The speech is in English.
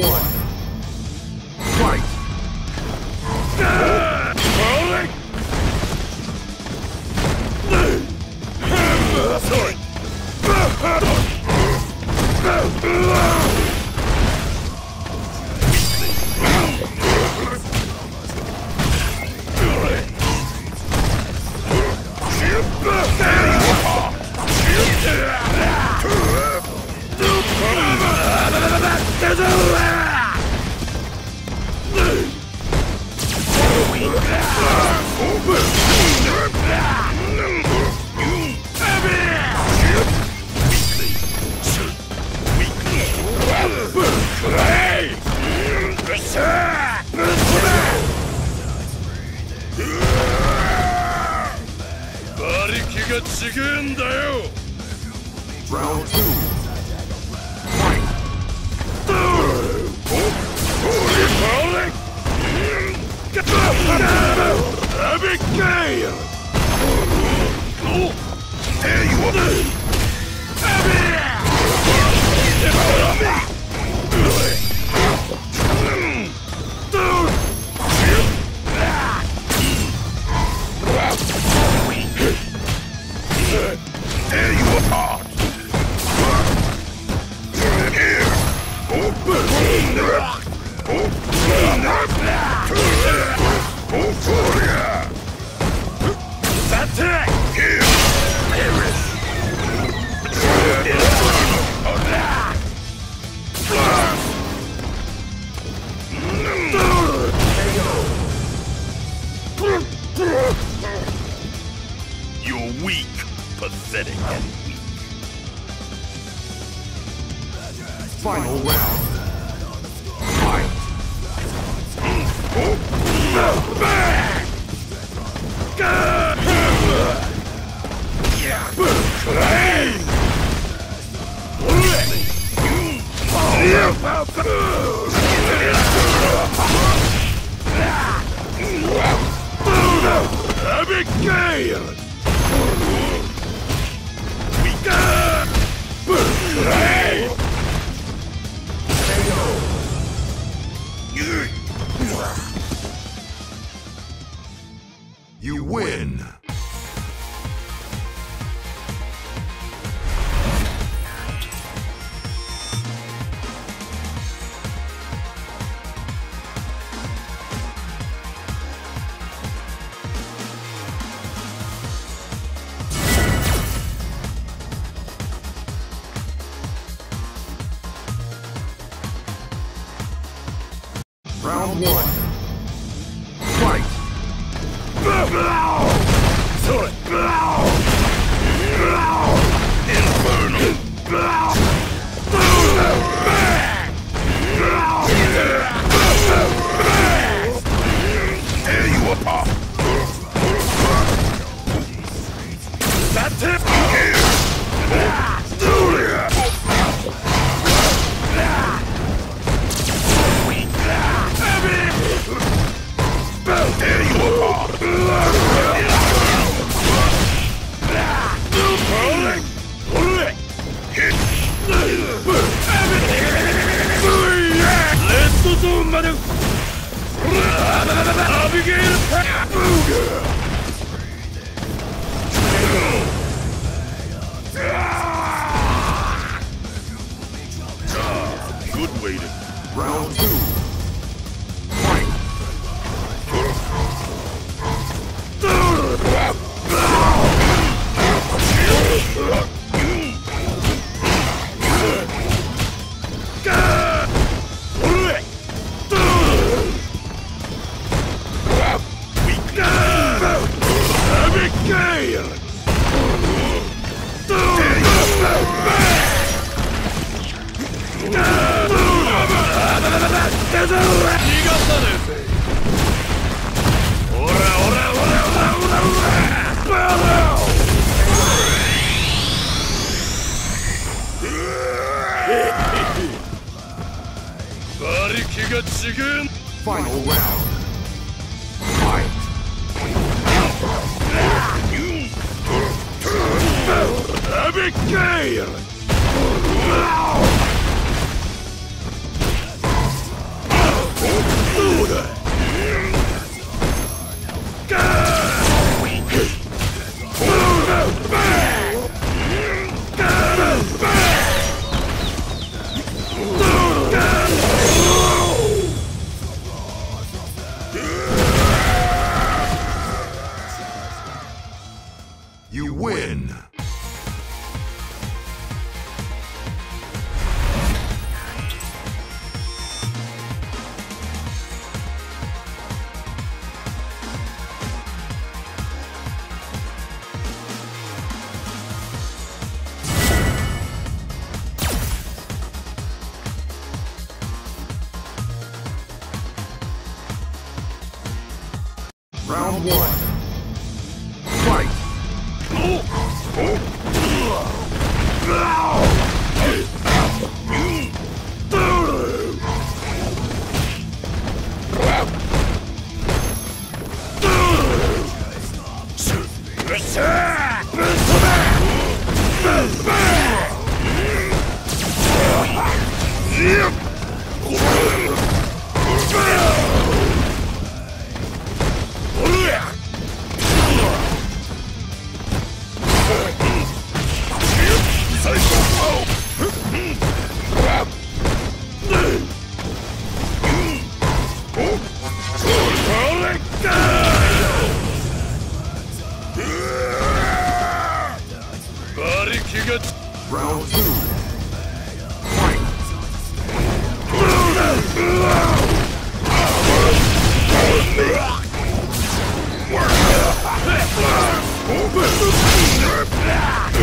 One. Fight! Round two. Fight! Abigail! There you are! Tear You're weak, pathetic, and weak. Final round. Fight! Abigail! Round one. Fight! Abigail Good way to Round two. Final round. Fight! Ooh. Yep! Round two. Fight! That's